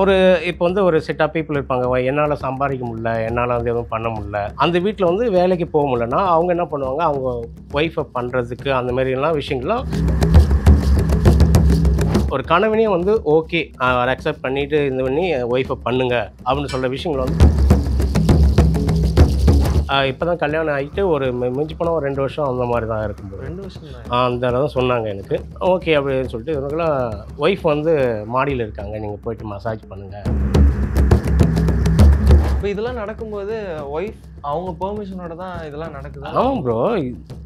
ஒரு இப்போ வந்து ஒரு செட் ஆஃப் பீப்புள் இருப்பாங்க. என்னால் சம்பாதிக்க முடியல. என்னால் வந்து எதுவும் பண்ண முடியல. அந்த வீட்டில் வந்து வேலைக்கு போக முடியலன்னா அவங்க என்ன பண்ணுவாங்க? அவங்க ஒய்ஃபை பண்ணுறதுக்கு அந்த மாதிரிலாம் விஷயங்கள்லாம் ஒரு கணவனே வந்து ஓகே அக்செப்ட் பண்ணிட்டு இந்த பண்ணி ஒய்ஃபை பண்ணுங்க. அப்படின்னு சொல்கிற விஷயங்கள் வந்து இப்போ தான் கல்யாணம் ஆகிட்டு ஒரு மிஞ்சி போனால் ஒரு ரெண்டு வருஷம் அந்த மாதிரி தான் இருக்கும்போது ரெண்டு வருஷம் அந்த அளவு தான் சொன்னாங்க எனக்கு. ஓகே அப்படின்னு சொல்லிட்டு இவங்களாம் ஒய்ஃப் வந்து மாடியில் இருக்காங்க. நீங்கள் போயிட்டு மசாஜ் பண்ணுங்கள் இப்போ இதெல்லாம் நடக்கும்போது ஒய்ஃப் அவங்க பெர்மிஷனோட தான் இதெல்லாம் நடக்குதா? ஆமாம் ப்ரோ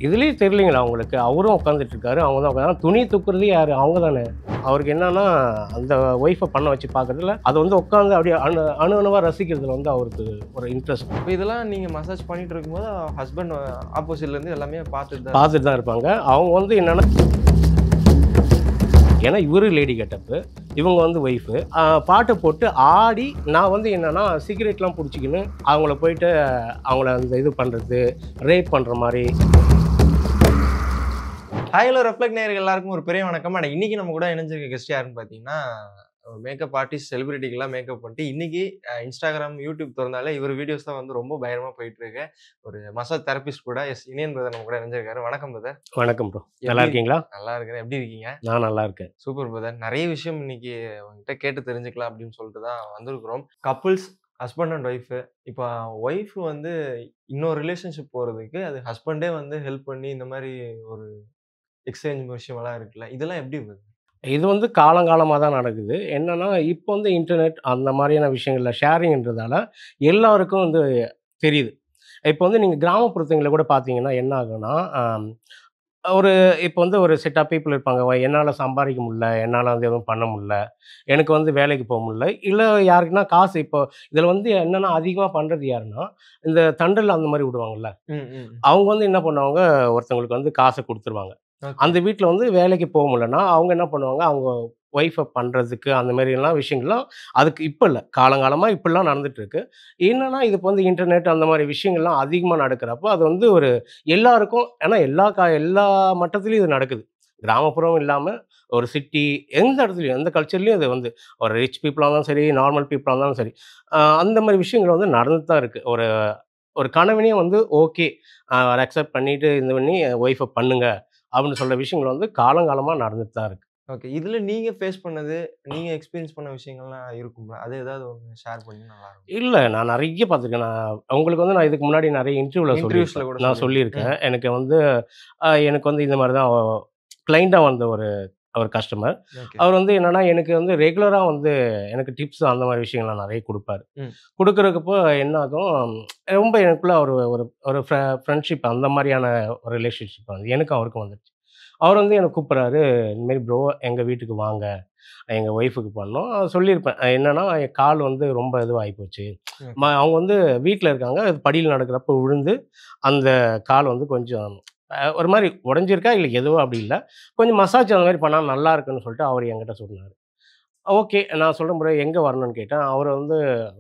இதுலேயே தெரியலைங்களா அவங்களுக்கு? அவரும் உட்காந்துட்டு இருக்காரு. அவங்க தான் உட்காந்து துணி தூக்குறது யார்? அவங்க தானே. அவருக்கு என்னன்னா அந்த ஒய்ஃபை பண்ண வச்சு பார்க்கறதுல அதை வந்து உட்காந்து அப்படியே அணு அணு அணுவாக ரசிக்கிறதுல வந்து அவருக்கு ஒரு இன்ட்ரெஸ்ட் இப்போ இதெல்லாம் நீங்க மசாஜ் பண்ணிட்டு இருக்கும்போது ஹஸ்பண்ட் ஆப்போசிட்ல இருந்து எல்லாமே பார்த்துட்டு தான் பார்த்துட்டு தான் இருப்பாங்க. அவங்க வந்து என்னன்னா ஏன்னா இவரு லேடி கெட்டப்பு. இவங்க வந்து ஒய்ஃபு பாட்டை போட்டு ஆடி நான் வந்து என்னென்னா சிகரெட்லாம் பிடிச்சிக்கின்னு அவங்கள போயிட்டு அவங்கள அந்த இது பண்ணுறது ரேப் பண்ணுற மாதிரி. ஹாய்லோ ரெஃப்ளெக்ட் நேர்கள் எல்லாருக்கும் ஒரு பெரிய வணக்கம். ஆனால் இன்றைக்கி நம்ம கூட இணைஞ்சிருக்க கெஸ்ட் யாருன்னு பார்த்தீங்கன்னா மேக்கப் ஆர்டிஸ்ட் செலிபிரிட்டிக்கெல்லாம் மேக்கப் பண்ணிட்டு இன்னைக்கு இன்ஸ்டாகிராம் யூடியூப் திறந்தாலே இவர் வீடியோஸ் தான் வந்து ரொம்ப பயங்கரமா போயிட்டு இருக்கு ஒரு மசாஜ் தெரபிஸ்ட் கூட எஸ் இனியன் பிரதர் நம்ம கூட இணைஞ்சிருக்காரு. வணக்கம் பிரதர் வணக்கம் ப்ரோ நல்லா இருக்கீங்களா? நல்லா இருக்கிறேன் எப்படி இருக்கீங்க? நான் நல்லா இருக்கேன். சூப்பர் பிரதர் நிறைய விஷயம் இன்னைக்கு உங்ககிட்ட கேட்டு தெரிஞ்சுக்கலாம் அப்படின்னு சொல்லிட்டு தான் வந்திருக்கிறோம். கப்புள்ஸ் ஹஸ்பண்ட் அண்ட் ஒய்ஃபு இப்போ ஒய்ஃப் வந்து இன்னொரு ரிலேஷன்ஷிப் போகிறதுக்கு அது ஹஸ்பண்டே வந்து ஹெல்ப் பண்ணி இந்த மாதிரி ஒரு எக்ஸ்சேஞ்ச் விஷயமெல்லாம் இருக்குல்ல இதெல்லாம் எப்படி இது வந்து காலங்காலமாக தான் நடக்குது. என்னன்னா இப்போ வந்து இன்டர்நெட் அந்த மாதிரியான விஷயங்களில் ஷேரிங்ன்றதால எல்லாருக்கும் வந்து தெரியுது. இப்போ வந்து நீங்கள் கிராமப்புறத்துங்களில் கூட பார்த்தீங்கன்னா என்ன ஆகும்னா ஆம், ஒரு இப்போ வந்து ஒரு செட் ஆஃப் பீப்புள் இருப்பாங்க. என்னால் சம்பாதிக்க முடியல. என்னால் வந்து எதுவும் பண்ண முடியல. எனக்கு வந்து வேலைக்கு போக முடியல. இல்லை யாருக்குன்னா காசு இப்போ இதில் வந்து என்னென்னா அதிகமாக பண்ணுறது யாருன்னா இந்த தண்டல் அந்த மாதிரி விடுவாங்கல்ல. அவங்க வந்து என்ன பண்ணுவாங்க ஒருத்தவங்களுக்கு வந்து காசை கொடுத்துருவாங்க. அந்த வீட்டில் வந்து வேலைக்கு போக முடியலன்னா அவங்க என்ன பண்ணுவாங்க? அவங்க ஒய்ஃபை பண்ணுறதுக்கு அந்த மாதிரிலாம் விஷயங்கள்லாம் அதுக்கு இப்போ இல்லை. காலங்காலமாக இப்படிலாம் நடந்துகிட்ருக்கு என்னென்னா இதுக்கு வந்து இன்டர்நெட் அந்த மாதிரி விஷயங்கள்லாம் அதிகமாக நடக்கிறப்போ அது வந்து ஒரு எல்லாருக்கும் ஏன்னா எல்லா கா எல்லா மட்டத்துலேயும் இது நடக்குது. கிராமப்புறம் இல்லாமல் ஒரு சிட்டி எந்த இடத்துலையும் எந்த கல்ச்சர்லையும் இது வந்து ஒரு ரிச் பீப்புளாக இருந்தாலும் சரி நார்மல் பீப்புளாக இருந்தாலும் சரி அந்த மாதிரி விஷயங்கள் வந்து நடந்து தான் இருக்குது ஒரு ஒரு கணவனே வந்து ஓகே அக்செப்ட் பண்ணிவிட்டு இது பண்ணி ஒய்ஃபை பண்ணுங்கள் அப்படின்னு சொல்ற விஷயங்கள் வந்து காலங்காலமாக நடந்துட்டு தான் இருக்கு. ஓகே. இதுல நீங்க ஃபேஸ் பண்ணது நீங்க எக்ஸ்பீரியன்ஸ் பண்ண விஷயங்கள்லாம் இருக்கும்ல? அது ஏதாவது ஒன்று ஷேர் பண்ணி நல்லா இருக்கும். இல்லை நான் நிறைய பார்த்துருக்கேன். நான் உங்களுக்கு வந்து நான் இதுக்கு முன்னாடி நிறைய இன்டர்வியூவில் சொல்லி கூட நான் சொல்லி- சொல்லியிருக்கேன். எனக்கு வந்து எனக்கு வந்து இந்த மாதிரி தான் கிளைண்டாக வந்த ஒரு ஒரு கஸ்டமர் அவர் வந்து என்னன்னா எனக்கு வந்து ரெகுலராக வந்து எனக்கு டிப்ஸ் அந்த மாதிரி விஷயங்கள்லாம் நிறைய கொடுப்பாரு. கொடுக்குறக்கப்போ என்ன ஆகும் ரொம்ப எனக்குள்ள ஒரு ஒரு ஒரு ஃப்ரெண்ட்ஷிப் அந்த மாதிரியான ஒரு ரிலேஷன்ஷிப் வந்து எனக்கும் அவருக்கும் வந்துடுச்சு அவர் வந்து என்னை கூப்பிட்றாரு இந்தமாரி ப்ரோ எங்கள் வீட்டுக்கு வாங்க. எங்கள் ஒய்ஃபுக்கு பண்ணோம். சொல்லியிருப்பேன். என்னன்னா என் கால் வந்து ரொம்ப இதுவாகி போச்சு. அவங்க வந்து வீட்டில் இருக்காங்க. அது படியில் நடக்கிறப்ப விழுந்து அந்த கால் வந்து கொஞ்சம் ஒரு மாதிரி உடஞ்சிருக்கா இல்லை எதுவும் அப்படி இல்லை. கொஞ்சம் மசாஜ் அந்த மாதிரி பண்ணால் நல்லா இருக்குன்னு சொல்லிட்டு அவர் என்கிட்ட சொன்னார். ஓகே நான் சொல்கிற முறை எங்கே வரணும்னு கேட்டேன். அவர் வந்து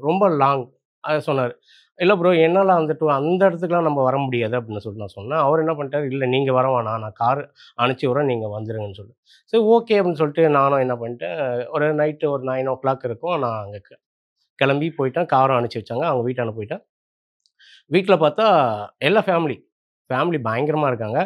ரொம்ப லாங் அதை சொன்னார். இல்லை ப்ரோ என்னால் வந்துட்டு அந்த இடத்துக்குலாம் நம்ம வர முடியாது அப்படின்னு சொல்லி நான் சொன்னேன். அவர் என்ன பண்ணிட்டார் இல்லை நீங்கள் வர வேணாம். நான் கார் அனுப்பிச்சி விட்றேன். நீங்கள் வந்துடுங்கன்னு சொல்லி. சரி ஓகே அப்படின்னு சொல்லிட்டு நானும் என்ன பண்ணிட்டேன். ஒரு நைட்டு ஒரு நைன் ஓ கிளாக் இருக்கும். நான் அங்கே கிளம்பி போயிட்டேன். காரும் அனுப்பிச்சி வச்சாங்க. அவங்க வீட்டான போயிட்டேன். வீட்டில் பார்த்தா எல்லா ஃபேமிலி ஃபேமிலி பயங்கரமாக இருக்காங்க.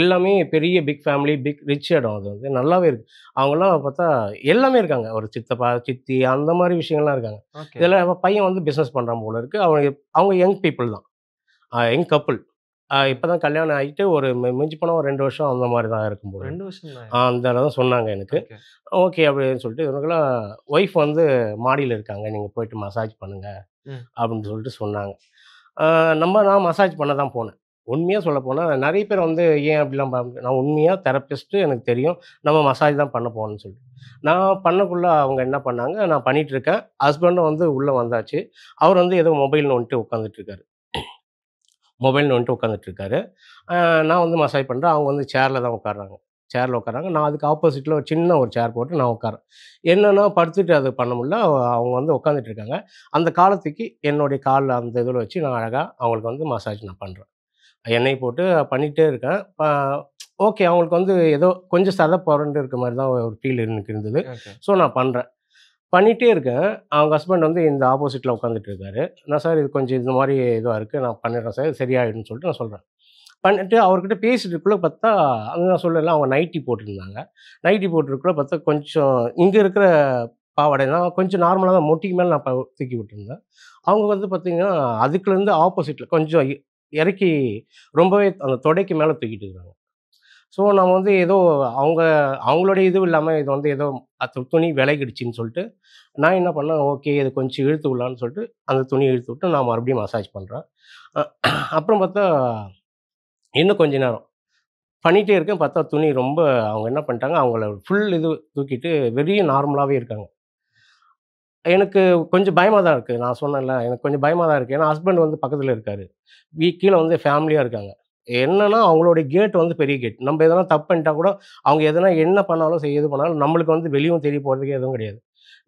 எல்லாமே பெரிய பிக் ஃபேமிலி பிக் ரிச் இடம் அது வந்து நல்லாவே இருக்கு. அவங்களாம் பார்த்தா எல்லாமே இருக்காங்க. ஒரு சித்தப்பா சித்தி அந்த மாதிரி விஷயங்கள்லாம் இருக்காங்க. இதெல்லாம் பையன் வந்து பிஸ்னஸ் பண்ணுறான் போல இருக்கு. அவங்க அவங்க யங் பீப்புள் தான். யங் கப்புள் இப்போ தான் கல்யாணம் ஆகிட்டு ஒரு மிஞ்சி போனால் ஒரு ரெண்டு வருஷம் அந்த மாதிரி தான் இருக்கும் போல ரெண்டு வருஷம் அந்த தான் சொன்னாங்க எனக்கு. ஓகே. அப்படின்னு சொல்லிட்டு இவங்களாம் ஒய்ஃப் வந்து மாடியில் இருக்காங்க. நீங்கள் போயிட்டு மசாஜ் பண்ணுங்க ம். அப்படின்னு சொல்லிட்டு சொன்னாங்க. நம்ம நான் மசாஜ் பண்ண தான் போனேன். உண்மையாக சொல்ல போனால் நிறைய பேர் வந்து ஏன் அப்படிலாம் நான் உண்மையாக தெரப்பிஸ்ட்டு எனக்கு தெரியும். நம்ம மசாஜ் தான் பண்ண போகணும்னு சொல்லிட்டு. நான் பண்ணக்குள்ளே அவங்க என்ன பண்ணாங்க நான் பண்ணிகிட்டு இருக்கேன் ஹஸ்பண்டும் வந்து உள்ளே வந்தாச்சு. அவர் வந்து ஏதோ மொபைல் நோண்டிட்டு உட்காந்துட்டு இருக்காரு மொபைல் நோண்டிட்டு உட்காந்துட்டு இருக்காரு நான் வந்து மசாஜ் பண்ணுறேன் அவங்க வந்து சேரில் தான் உட்காடுறாங்க சேரில் உட்காராங்க நான் அதுக்கு ஆப்போசிட்டில் ஒரு சின்ன ஒரு சேர் போட்டு நான் உட்காரேன் என்னென்னா படுத்துட்டு அது பண்ண முடியல. அவங்க வந்து உட்காந்துட்டு இருக்காங்க அந்த காலத்துக்கு என்னுடைய காலில் அந்த இதில் வச்சு நான் அழகாக அவங்களுக்கு வந்து மசாஜ் நான் பண்ணுறேன் எண்ணெய் போட்டு பண்ணிகிட்டே இருக்கேன். ஓகே அவங்களுக்கு வந்து ஏதோ கொஞ்சம் சதை புரண்டு இருக்க மாதிரி தான் ஒரு ஃபீல் எனக்கு இருந்தது. ஸோ நான் பண்ணுறேன் பண்ணிகிட்டே இருக்கேன். அவங்க ஹஸ்பண்ட் வந்து இந்த ஆப்போசிட்டில் உட்காந்துட்டு இருக்காரு. நான் சார் இது கொஞ்சம் இந்த மாதிரி இதுவாக இருக்குது நான் பண்ணிடுறேன் சார். சரியாயிடும்னு சொல்லிட்டு நான் சொல்கிறேன் பண்ணிட்டு அவர்கிட்ட பேசிட்டுக்குள்ளே பார்த்தா அது நான் சொல்லல அவங்க நைட்டி போட்டிருந்தாங்க. நைட்டி போட்டிருக்குள்ள பார்த்தா கொஞ்சம் இங்கே இருக்கிற பாவாடை தான் கொஞ்சம் நார்மலாக தான் மொட்டிக்கு மேலே நான் தூக்கி விட்டுருந்தேன். அவங்க வந்து பார்த்தீங்கன்னா அதுக்குலேருந்து ஆப்போசிட்டில் கொஞ்சம் இறக்கி ரொம்பவே அந்த தொடைக்கு மேலே தூக்கிட்டு இருக்காங்க. ஸோ நம்ம வந்து ஏதோ அவங்க அவங்களுடைய இதுவும் இல்லாமல் இது வந்து ஏதோ அது துணி விலகிடுச்சின்னு சொல்லிட்டு நான் என்ன பண்ணேன் ஓகே இது கொஞ்சம் இழுத்து விடலான்னு சொல்லிட்டு அந்த துணியை இழுத்து விட்டு நான் மறுபடியும் மசாஜ் பண்ணுறேன் அப்புறம் பார்த்தா இன்னும் கொஞ்ச நேரம். பண்ணிகிட்டே இருக்கேன் பார்த்தா துணி ரொம்ப அவங்க என்ன பண்ணிட்டாங்க அவங்கள ஃபுல் இது தூக்கிட்டு வெறிய நார்மலாகவே இருக்காங்க. எனக்கு கொஞ்சம் பயமாக தான் இருக்குது நான் சொன்னேன்ல எனக்கு கொஞ்சம் பயமாக தான் இருக்குது ஏன்னா ஹஸ்பண்ட் வந்து பக்கத்தில் இருக்கார். வீ கீழே வந்து ஃபேமிலியாக இருக்காங்க. என்னன்னா அவங்களுடைய கேட் வந்து பெரிய கேட் நம்ம எதனா தப்பு பண்ணிட்டா கூட அவங்க எதனா என்ன பண்ணாலும் சரி எது பண்ணாலும் நம்மளுக்கு வந்து வெளியும் தெரிய போகிறதுக்கு எதுவும் கிடையாது.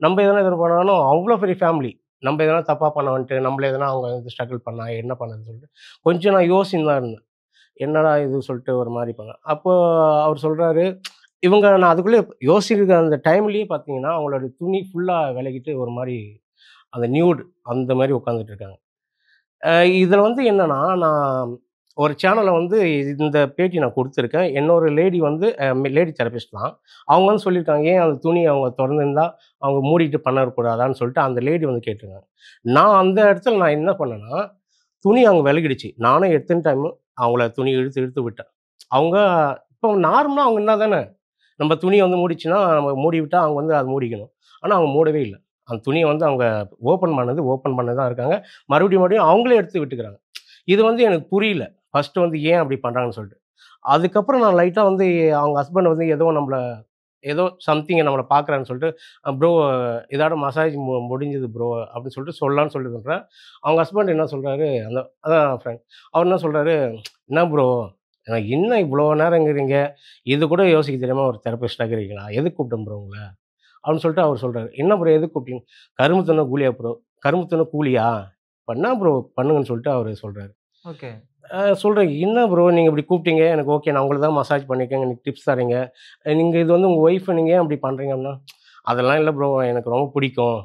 நம்ம எதனா எது பண்ணாலும் அவ்வளோ பெரிய ஃபேமிலி நம்ம எதனா தப்பாக பண்ண வந்துட்டு நம்மள எதனா அவங்க வந்து ஸ்ட்ரகிள் பண்ணா என்ன பண்ணுன்னு சொல்லிட்டு கொஞ்சம் நான் யோசிச்சு தான் இருந்தேன். என்னடா இது சொல்லிட்டு ஒரு மாதிரி பண்ணேன் அப்போது அவர் சொல்கிறாரு இவங்க நான் அதுக்குள்ளே யோசிக்கிற அந்த டைம்லேயே பார்த்தீங்கன்னா அவங்களோட துணி ஃபுல்லாக விலகிட்டு ஒரு மாதிரி அந்த நியூடு அந்த மாதிரி உட்காந்துட்டு இருக்காங்க. இதில் வந்து என்னென்னா நான் ஒரு சேனலில் வந்து இந்த பேட்டி நான் கொடுத்துருக்கேன். இன்னொரு லேடி வந்து லேடி தெரபிஸ்ட் தான். அவங்க வந்து சொல்லியிருக்காங்க ஏன் அந்த துணி அவங்க திறந்துருந்தா அவங்க மூடிட்டு பண்ணக்கூடாதான்னு சொல்லிட்டு? அந்த லேடி வந்து கேட்டிருக்காங்க. நான் அந்த இடத்துல நான் என்ன பண்ணேன்னா துணி அவங்க விலகிடுச்சு. நானும் எத்தனை டைம் அவங்கள துணி இழுத்து இழுத்து விட்டேன். அவங்க இப்போ நார்மலாக அவங்க என்ன தானே நம்ம துணியை வந்து மூடிச்சுன்னா நம்ம மூடி விட்டால் அவங்க வந்து அது மூடிக்கணும். ஆனால் அவங்க மூடவே இல்லை. அந்த துணியை வந்து அவங்க ஓப்பன் பண்ணது ஓப்பன் பண்ணி தான் இருக்காங்க. மறுபடியும் மறுபடியும் அவங்களே எடுத்து விட்டுக்கிறாங்க. இது வந்து எனக்கு புரியல. ஃபஸ்ட்டு வந்து ஏன் அப்படி பண்ணுறாங்கன்னு சொல்லிட்டு. அதுக்கப்புறம் நான் லைட்டாக வந்து அவங்க ஹஸ்பண்ட் வந்து ஏதோ நம்மளை ஏதோ சம்திங்கை நம்மளை பார்க்குறான்னு சொல்லிட்டு ப்ரோ இதோட மசாஜ் மு முடிஞ்சது ப்ரோ அப்படின்னு சொல்லிட்டு சொல்லலான்னு சொல்லிட்டு சொல்கிறேன் அவங்க ஹஸ்பண்ட் என்ன சொல்கிறாரு அந்த அதான் ஃப்ரெண்ட் அவர் என்ன சொல்கிறாரு என்ன ப்ரோ எனக்கு என்ன இவ்வளோ நேரங்கிறீங்க இது கூட யோசிக்க தெரியாமல் ஒரு தெரப்பிஸ்டாக இருக்கிறீங்களா எதுக்கு கூப்பிட்டேன் ப்ரோ உங்களை? அப்படின்னு சொல்லிட்டு அவர் சொல்கிறாரு என்ன ப்ரோ எதுக்கு கூப்பிட்டீங்க? கரும்பு தின்ன கூலியா ப்ரோ கரும்பு தின்ன கூலியா? பண்ணா ப்ரோ பண்ணுங்கன்னு சொல்லிட்டு அவர் சொல்கிறாரு ஓகே. சொல்கிறேன் என்ன ப்ரோ நீங்கள் இப்படி கூப்பிட்டீங்க. எனக்கு ஓகே நான் உங்களுக்கு தான் மசாஜ் பண்ணிக்கேங்க எனக்கு டிப்ஸ் தரீங்க நீங்கள் இது வந்து உங்கள் ஒய்ஃபை நீங்கள் ஏன் அப்படி பண்ணுறீங்க அப்படின்னா அதெல்லாம் இல்லை ப்ரோ எனக்கு ரொம்ப பிடிக்கும்.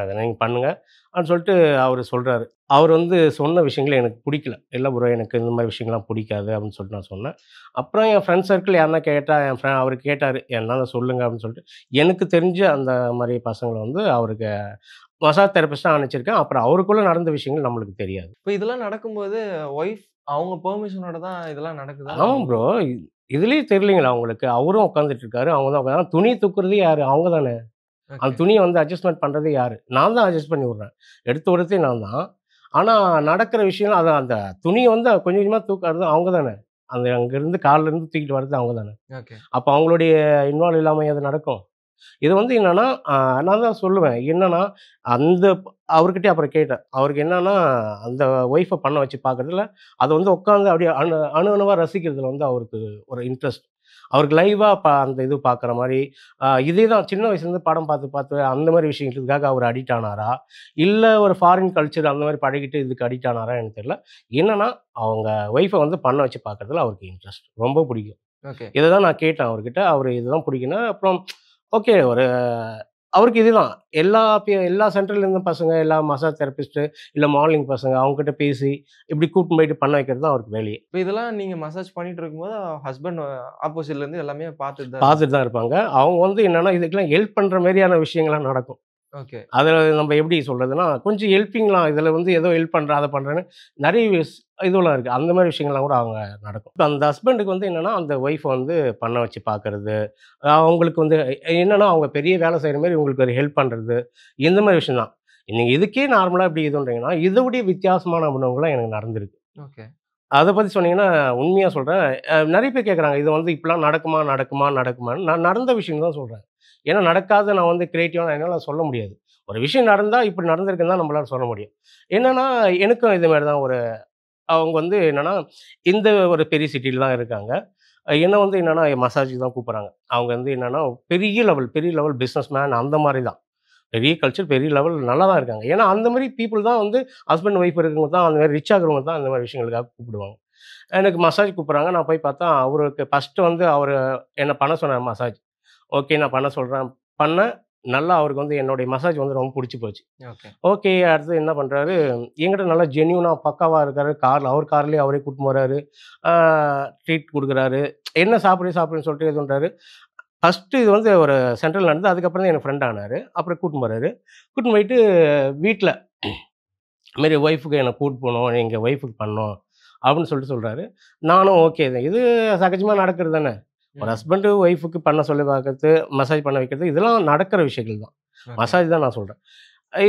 அதை நீங்கள் பண்ணுங்க. அப்படின்னு சொல்லிட்டு அவர் சொல்கிறாரு அவர் வந்து சொன்ன விஷயங்கள் எனக்கு பிடிக்கல. இல்லை ப்ரோ எனக்கு இந்த மாதிரி விஷயங்கள்லாம் பிடிக்காது அப்படின்னு சொல்லிட்டு நான் சொன்னேன். அப்புறம் என் ஃப்ரெண்ட் சர்க்கிள் யாருன்னா கேட்டால் என் ஃப்ரெண்ட் அவர் கேட்டார் என்ன சொல்லுங்க அப்படின்னு சொல்லிட்டு எனக்கு தெரிஞ்ச அந்த மாதிரி பசங்களை வந்து அவருக்கு மசாஜ் தெரபிஸ்டாக அனுப்பிச்சிருக்கேன். அப்புறம் அவருக்குள்ளே நடந்த விஷயங்கள் நம்மளுக்கு தெரியாது. இப்போ இதெல்லாம் நடக்கும்போது ஒய்ஃப் அவங்க பெர்மிஷனோட தான் இதெல்லாம் நடக்குதா? ஆமாம் ப்ரோ இதுலேயே தெரியலீங்களா அவங்களுக்கு? அவரும் உட்காந்துட்டு இருக்காரு. அவங்க தான் உட்காந்து துணி தூக்குறது யாரு? அவங்க தானே? அந்த. துணியை வந்து அட்ஜஸ்ட்மெண்ட் பண்ணுறது யாரு? நான் தான் அட்ஜஸ்ட் பண்ணி விட்றேன். எடுத்து விடுறதே நான் தான். ஆனால் நடக்கிற விஷயம் அது அந்த துணியை வந்து கொஞ்சம் கொஞ்சமாக தூக்குறது அவங்க தானே. அந்த அங்கேருந்து கால்ல இருந்து தூக்கிட்டு வர்றது அவங்க தானே. அப்போ அவங்களுடைய இன்வால்வ் இல்லாமல் அது நடக்கும்? இது வந்து என்னன்னா நான் தான் சொல்லுவேன். என்னன்னா அந்த அவர்கிட்டயே அப்புறம் கேட்டேன். அவருக்கு என்னன்னா அந்த ஒய்ஃபை பண்ண வச்சு பார்க்கறதுல அதை வந்து உட்காந்து அப்படியே அணு அணு அணுவாக ரசிக்கிறதுல வந்து அவருக்கு ஒரு இன்ட்ரெஸ்ட் அவருக்கு லைவாக பா அந்த இது பார்க்குற மாதிரி இதே தான் சின்ன வயசுலேருந்து படம் பார்த்து பார்த்து அந்த மாதிரி விஷயங்களுக்காக அவர் அடிக்ட் ஆனாரா? இல்லை ஒரு ஃபாரின் கல்ச்சர் அந்த மாதிரி பழகிட்டு இதுக்கு அடிக்ட் ஆனாரா எனக்கு தெரியல. என்னன்னா அவங்க ஒய்ஃபை வந்து பண்ண வச்சு பார்க்கறதுல அவருக்கு இன்ட்ரெஸ்ட் ரொம்ப பிடிக்கும். ஓகே. இதை தான் நான் கேட்டேன் அவர்கிட்ட. அவர் இதுதான் பிடிக்குன்னா அப்புறம் ஓகே ஒரு அவருக்கு இதுதான். எல்லா எல்லா சென்டர்ல இருந்த பசங்க எல்லா மசாஜ் தெரபிஸ்ட்டு இல்லை மார்னிங் பசங்க அவங்ககிட்ட பேசி இப்படி கூட்டின்னு போயிட்டு பண்ண வைக்கிறது தான் அவருக்கு வேலையே. இப்போ இதெல்லாம் நீங்க மசாஜ் பண்ணிட்டு இருக்கும்போது ஹஸ்பண்ட் ஆப்போசிட்ல இருந்து எல்லாமே பார்த்துட்டு தான் பார்த்துட்டு தான் இருப்பாங்க. அவங்க வந்து என்னன்னா இதுக்கெல்லாம் ஹெல்ப் பண்ணுற மாதிரியான விஷயங்கள்லாம் நடக்கும். ஓகே. அதில் நம்ம எப்படி சொல்கிறதுனா கொஞ்சம் ஹெல்ப்பிங்லாம் இதில் வந்து ஏதோ ஹெல்ப் பண்ணுறேன் அதை பண்ணுறேன்னு நிறைய இதுவெல்லாம் இருக்குது அந்த மாதிரி விஷயங்கள்லாம் கூட அவங்க நடக்கும். இப்போ அந்த ஹஸ்பண்டுக்கு வந்து என்னென்னா அந்த ஒய்ஃபை வந்து பண்ண வச்சு பார்க்கறது அவங்களுக்கு வந்து என்னென்னா அவங்க பெரிய வேலை செய்கிற மாதிரி உங்களுக்கு ஒரு ஹெல்ப் பண்ணுறது இந்த மாதிரி விஷயம் தான். நீங்கள் இதுக்கே நார்மலாக இப்படி இதுன்றீங்கன்னா இதை விட வித்தியாசமான உணவுகள்லாம் எனக்கு நடந்திருக்கு. ஓகே. அதை பற்றி சொன்னீங்கன்னா உண்மையாக சொல்கிறேன் நிறைய பேர் கேட்குறாங்க இது வந்து இப்படிலாம் நடக்குமா நடக்குமா நடக்குமான்னு. நான் நடந்த விஷயம் தான் சொல்கிறேன் ஏன்னா நடக்காத நான் வந்து கிரியேட்டிவாக என்னால் சொல்ல முடியாது. ஒரு விஷயம் நடந்தால் இப்படி நடந்திருக்குன்னு தான் நம்மளால சொல்ல முடியும். என்னென்னா எனக்கும் இது மாதிரி தான் ஒரு அவங்க வந்து என்னன்னா இந்த ஒரு பெரிய சிட்டியில் தான் இருக்காங்க. என்ன வந்து என்னென்னா மசாஜுக்கு தான் கூப்பிட்றாங்க. அவங்க வந்து என்னன்னா பெரிய லெவல் பெரிய லெவல் பிஸ்னஸ் மேன் அந்த மாதிரி தான். பெரிய கல்ச்சர் பெரிய லெவல் நல்லா தான் இருக்காங்க. ஏன்னா அந்த மாதிரி பீப்புள் தான் வந்து ஹஸ்பண்ட் ஒய்ஃப் இருக்கிறவங்க தான் அந்த மாதிரி ரிச் ஆகிறவங்க தான் அந்த மாதிரி விஷயங்களுக்காக கூப்பிடுவாங்க. எனக்கு மசாஜ் கூப்பிட்றாங்க. நான் போய் பார்த்தா அவருக்கு ஃபஸ்ட்டு வந்து அவர் என்னை பண்ண சொன்னார் மசாஜ் ஓகே நான் பண்ண சொல்கிறேன் பண்ணேன் நல்லா அவருக்கு வந்து என்னுடைய மசாஜ் வந்து ரொம்ப பிடிச்சி போச்சு. ஓகே. ஓகே அடுத்து என்ன பண்ணுறாரு என்கிட்ட நல்லா ஜென்யூனாக பக்காவாக இருக்காரு. காரில் அவர் கார்லேயே அவரே கூட்டிட்டு போகிறாரு ட்ரீட் கொடுக்குறாரு. என்ன சாப்பிடு சாப்பிடுன்னு சொல்லிட்டு இது பண்ணுறாரு ஃபஸ்ட்டு இது வந்து ஒரு சென்ட்ரல் நடந்து அதுக்கப்புறம் தான் எனக்கு ஃப்ரெண்ட் ஆனார். அப்புறம் கூட்டின்னு போகிறாரு கூட்டின்னு போயிட்டு வீட்டில் மாரி ஒய்ஃபுக்கு என்னை கூட்டு போகணும். எங்கள் ஒய்ஃபுக்கு பண்ணோம் அப்படின்னு சொல்லிட்டு சொல்கிறாரு நானும் ஓகே இது சகஜமாக நடக்கிறது தானே? ஒரு ஹஸ்பண்டு ஒய்ஃபுக்கு பண்ண சொல்லி பார்க்கறது மசாஜ் பண்ண வைக்கிறது இதெல்லாம் நடக்கிற விஷயங்கள் தான் மசாஜ் தான் நான் சொல்கிறேன்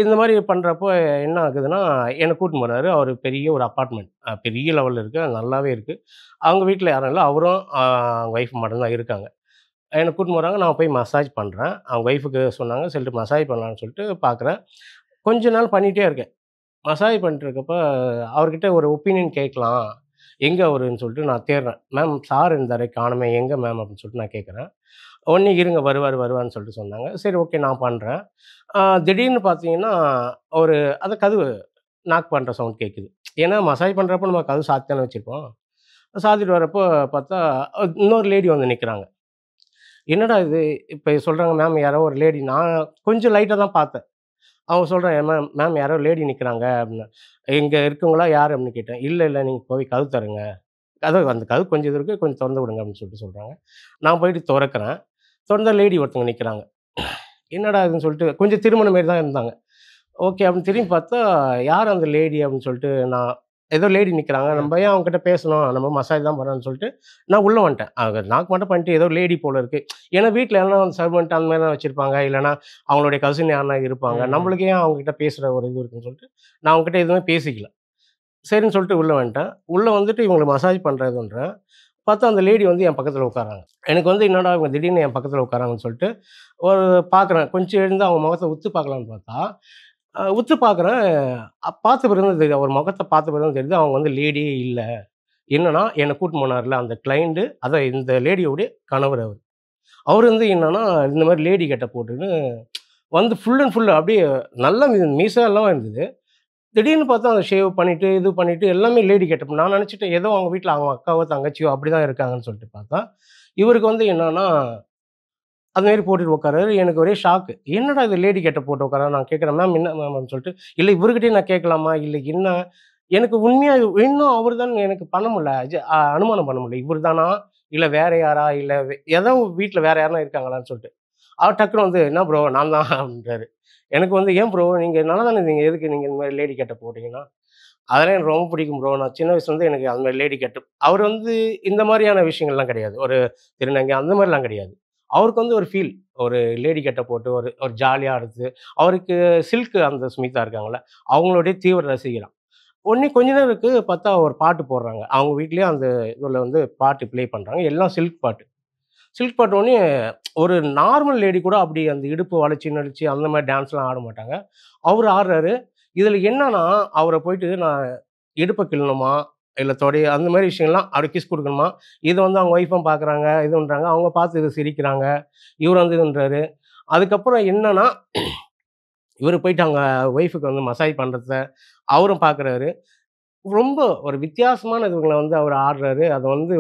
இந்த மாதிரி பண்ணுறப்போ என்ன ஆகுதுன்னா என்னை கூட்டின்னு போகிறாரு அவர் பெரிய ஒரு அப்பார்ட்மெண்ட் பெரிய லெவலில் இருக்குது நல்லாவே இருக்குது அவங்க வீட்டில் யாரும் இல்லை. அவரும் அவங்க ஒய்ஃப் மட்டும்தான் இருக்காங்க. என்னை கூட்டின்னு போகிறாங்க நான் போய் மசாஜ் பண்ணுறேன் அவங்க ஒய்ஃபுக்கு சொன்னாங்க. சொல்லிட்டு மசாஜ் பண்ணலான்னு சொல்லிட்டு பார்க்குறேன். கொஞ்ச நாள் பண்ணிகிட்டே இருக்கேன். மசாஜ் பண்ணிட்டு இருக்கப்ப அவர்கிட்ட ஒரு ஒப்பீனியன் கேட்கலாம். எங்கே அவருன்னு சொல்லிட்டு நான் தேடுறேன். மேம் சார் இருந்தார் காணுமே எங்கே மேம்? அப்படின்னு சொல்லிட்டு நான் கேட்குறேன். உடனே இருங்க வருவார் வருவான்னு சொல்லிட்டு சொன்னாங்க. சரி ஓகே நான் பண்ணுறேன். திடீர்னு பார்த்தீங்கன்னா ஒரு அந்த கதவு நாக் பண்ணுற சவுண்ட் கேட்குது. ஏன்னா மசாஜ் பண்ணுறப்போ நம்ம கதவு சாத்தியானே வச்சுருப்போம். சாத்திட்டு வரப்போ பார்த்தா இன்னொரு லேடி வந்து நிற்கிறாங்க. என்னடா இது? இப்போ சொல்கிறாங்க மேம் யாரோ ஒரு லேடி நான் கொஞ்சம் லைட்டாக தான் பார்த்தேன். அவங்க சொல்கிறேன் மேம் மேம் யாரோ லேடி நிற்கிறாங்க அப்படின்னு. இங்கே இருக்கவங்களா யார்? அப்படின்னு கேட்டேன். இல்லை இல்லை நீங்கள் போய் கதவு தருங்க கதவு அந்த கதவு கொஞ்சம் இது இருக்குது கொஞ்சம் திறந்து விடுங்க. அப்படின்னு சொல்லிட்டு சொல்கிறாங்க நான் போயிட்டு திறக்கிறேன். திறந்த லேடி ஒருத்தவங்க நிற்கிறாங்க என்னடா இதுன்னு சொல்லிட்டு கொஞ்சம் திருமண மாரி தான் இருந்தாங்க. ஓகே அப்படின்னு திரும்பி பார்த்தா யார் அந்த லேடி அப்படின்னு சொல்லிட்டு நான் ஏதோ லேடி நிற்கிறாங்க நம்ம ஏன் அவங்ககிட்ட பேசணும்? நம்ம மசாஜ் தான் பண்ணணும்னு சொல்லிட்டு நான் உள்ளே வந்துட்டேன். அவங்க நாக்கு மட்டும் பண்ணிட்டு ஏதோ லேடி போல இருக்குது ஏன்னா வீட்டில் எல்லாம் சர்வெண்ட் அந்த மாதிரி தான் வச்சுருப்பாங்க. இல்லைன்னா அவங்களுடைய கசின் யாருனா இருப்பாங்க. நம்மளுக்கு அவங்ககிட்ட பேசுகிற ஒரு இது இருக்குன்னு சொல்லிட்டு நான் அவங்ககிட்ட எதுவுமே பேசிக்கல. சரின்னு சொல்லிட்டு உள்ளே வந்துட்டேன். உள்ளே வந்துட்டு இவங்களை மசாஜ் பண்ணுறதுன்றேன் பார்த்தா அந்த லேடி வந்து என் பக்கத்தில் உட்காராங்க. எனக்கு வந்து என்னடா இவங்க திடீர்னு என் பக்கத்தில் உட்காராங்கன்னு சொல்லிட்டு ஒரு பார்க்குறேன் கொஞ்சம் எழுந்து அவங்க முகத்தை உத்து பார்க்கலான்னு பார்த்தா உத்து பார்க்குறேன் பார்த்த பிறகு தான் தெரியுது. அவர் முகத்தை பார்த்த பிறகு தான் தெரியுது. அவங்க வந்து லேடியே இல்லை. என்னன்னா என்னை கூட்டு போனார்ல அந்த கிளைண்ட்டு அதை இந்த லேடியோடைய கணவர் அவர். அவர் வந்து என்னன்னா இந்த மாதிரி லேடி கட்ட போட்டுன்னு வந்து ஃபுல் அண்ட் ஃபுல் அப்படியே நல்ல மீசா எல்லாம் இருந்தது. திடீர்னு பார்த்தா அந்த ஷேவ் பண்ணிவிட்டு இது பண்ணிவிட்டு எல்லாமே லேடி கெட்டப் நான் நினச்சிட்டேன் ஏதோ அவங்க வீட்டில் அவங்க அக்காவோ தங்கச்சியோ அப்படி தான் இருக்காங்கன்னு சொல்லிட்டு பார்த்தா இவருக்கு வந்து என்னன்னா அது போட்டுட்டு உட்காராரு எனக்கு ஒரே ஷாக்கு என்னடா இது லேடி கெட்ட போட்டு உட்காரா நான் கேட்குறேன் மேம் என்ன மேம் அப்படின்னு சொல்லிட்டு இல்லை இவர்கிட்டே நான் கேட்கலாமா இல்லை என்ன? எனக்கு உண்மையாக இன்னும் அவர் தான் எனக்கு பண்ண முடியல. ஜ- அனுமானம் பண்ண முடியல. இவர் தானா இல்லை வேற யாரா? இல்லை ஏதோ வீட்டில் வேற யாரா இருக்காங்களான்னு சொல்லிட்டு. அவர் டக்குனு வந்து என்ன ப்ரோ நான் தான் அப்படின்றாரு. எனக்கு வந்து ஏன் ப்ரோ நீங்கள் நல்லா தானே நீங்கள் எதுக்கு நீங்கள் இந்த மாதிரி லேடி கெட்ட போட்டிங்கன்னா? அதெல்லாம் எனக்கு ரொம்ப பிடிக்கும் ப்ரோ நான் சின்ன வயசுலேருந்து எனக்கு அந்த மாதிரி லேடி கேட்டு அவர் வந்து இந்த மாதிரியான விஷயங்கள்லாம் கிடையாது. ஒரு திருநங்கை அந்த மாதிரிலாம் கிடையாது. அவருக்கு வந்து ஒரு ஃபீல் ஒரு லேடி கெட்ட போட்டு ஒரு ஒரு ஜாலியாக இருந்து அவருக்கு சில்க் அந்த ஸ்மிதா இருக்காங்களே அவங்களுடைய தீவிர ரசிகரம். ஒன்றே கொஞ்ச நேரத்துக்கு பார்த்தா ஒரு பாட்டு போடுறாங்க. அவங்க வீட்லேயே அந்த இதில் வந்து பாட்டு ப்ளே பண்ணுறாங்க எல்லாம் சில்க் பாட்டு. சில்க் பாட்டு உடனே ஒரு நார்மல் லேடி கூட அப்படி அந்த இடுப்பு வளைச்சி நடிச்சு அந்த மாதிரி டான்ஸ்லாம் ஆட மாட்டாங்க. அவர் ஆடுறாரு. இதில் என்னன்னா அவரை போயிட்டு நான் இடுப்பை கிள்ளணுமா? இல்லை தொடை அந்த மாதிரி விஷயங்கள்லாம் அவர் கிஸ் கொடுக்கணுமா? இதை வந்து அவங்க ஒய்ஃபும் பார்க்குறாங்க இதுன்றாங்க. அவங்க பார்த்து இது சிரிக்கிறாங்க. இவர் வந்து இதுன்றாரு. அதுக்கப்புறம் என்னன்னா இவர் போயிட்டு அவங்க ஒய்ஃபுக்கு வந்து மசாஜ் பண்ணுறத அவரும் பார்க்குறாரு ரொம்ப ஒரு வித்தியாசமான இதுங்களை வந்து அவர் ஆடுறாரு. அதை வந்து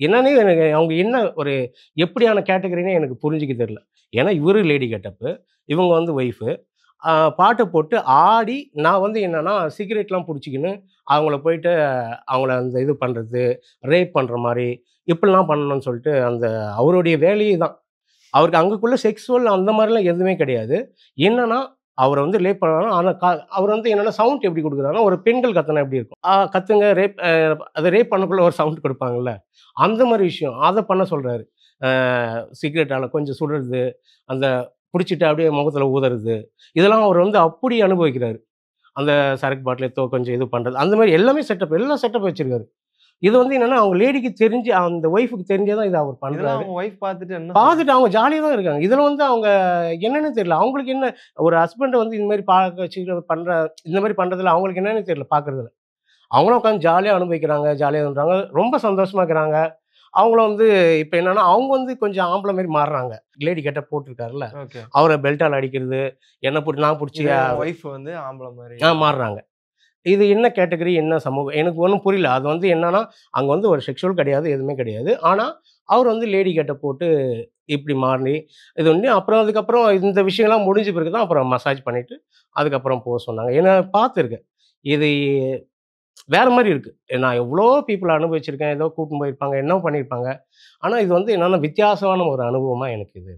என்னன்னே எனக்கு அவங்க என்ன ஒரு எப்படியான கேட்டகரினே எனக்கு புரிஞ்சுக்க தெரில ஏன்னா இவரு லேடி கெட்டப்பு இவங்க வந்து ஒய்ஃபு பாட்டு போட்டு ஆடி நான் வந்து என்னென்னா சிகரெட்லாம் பிடிச்சிக்கின்னு அவங்கள போயிட்டு அவங்கள அந்த இது பண்ணுறது ரேப் பண்ணுற மாதிரி இப்படிலாம் பண்ணணும்னு சொல்லிட்டு அந்த அவருடைய வேலையே தான். அவருக்கு அங்கக்குள்ள செக்ஸுவல் அந்த மாதிரிலாம் எதுவுமே கிடையாது. என்னென்னா அவரை வந்து லேப் பண்ணாலும் ஆனால் கா அவர் வந்து என்னென்னா சவுண்ட் எப்படி கொடுக்குறாங்கன்னா ஒரு பெண்கள் கத்தனை எப்படி இருக்கும்? ஆ, கத்துங்க ரேப் அதை ரேப் பண்ணக்குள்ள ஒரு சவுண்ட் கொடுப்பாங்கல்ல? அந்த மாதிரி விஷயம். அதை பண்ண சொல்கிறாரு சிகரெட்டால் கொஞ்சம் சுடுறது அந்த பிடிச்சிட்டு அப்படியே முகத்தில் ஊதுறது. இதெல்லாம் அவர் வந்து அப்படி அனுபவிக்கிறாரு. அந்த சரக்கு பாட்டில் தோ கொஞ்சம் இது பண்ணுறது அந்த மாதிரி எல்லாமே செட்டப் எல்லா செட்டப் வச்சிருக்காரு. இது வந்து என்னன்னா அவங்க லேடிக்கு தெரிஞ்சு அந்த ஒய்ஃபுக்கு தெரிஞ்சே தான் இதை அவர் அவங்க ஒய்ஃப் பார்த்துட்டு பார்த்துட்டு அவங்க ஜாலியாக தான் இருக்காங்க. இதில் வந்து அவங்க என்னன்னு தெரியல. அவங்களுக்கு என்ன ஒரு ஹஸ்பண்டை வந்து இந்த மாதிரி பார்க்க வச்சு பண்ணுற இந்த மாதிரி பண்ணுறதுல அவங்களுக்கு என்னன்னு தெரியல பார்க்குறதுல. அவங்களும் உட்காந்து ஜாலியாக அனுபவிக்கிறாங்க ஜாலியாக பண்ணுறாங்க ரொம்ப சந்தோஷமா இருக்கிறாங்க. அவங்கள வந்து இப்போ என்னன்னா அவங்க வந்து கொஞ்சம் ஆம்பளை மாதிரி மாறுறாங்க. லேடி கெட்ட போட்டிருக்காருல்ல அவரை பெல்ட்டால் அடிக்கிறது என்ன பிடி நான் பிடிச்சி ஒய்ஃப் வந்து ஆம்பளை மாதிரி ஆ மாறுறாங்க. இது என்ன கேட்டகரி என்ன சமூகம்? எனக்கு ஒன்றும் புரியல. அது வந்து என்னன்னா அங்கே வந்து ஒரு செக்ஷுவல் கிடையாது எதுவுமே கிடையாது. ஆனால் அவர் வந்து லேடி கேட்ட போட்டு இப்படி மாறி இது ஒன்று அப்புறம் அதுக்கப்புறம் இந்த விஷயம்லாம் முடிஞ்ச பிறகு தான் அப்புறம் மசாஜ் பண்ணிவிட்டு அதுக்கப்புறம் போக சொன்னாங்க. ஏன்னா பார்த்துருக்கேன். இது வேற மாதிரி இருக்குது நான் எவ்வளோ பீப்புள் அனுபவிச்சிருக்கேன் ஏதோ கூட்டின்னு போயிருப்பாங்க என்ன பண்ணியிருப்பாங்க ஆனால் இது வந்து என்னென்னா வித்தியாசமான ஒரு அனுபவமாக எனக்கு இது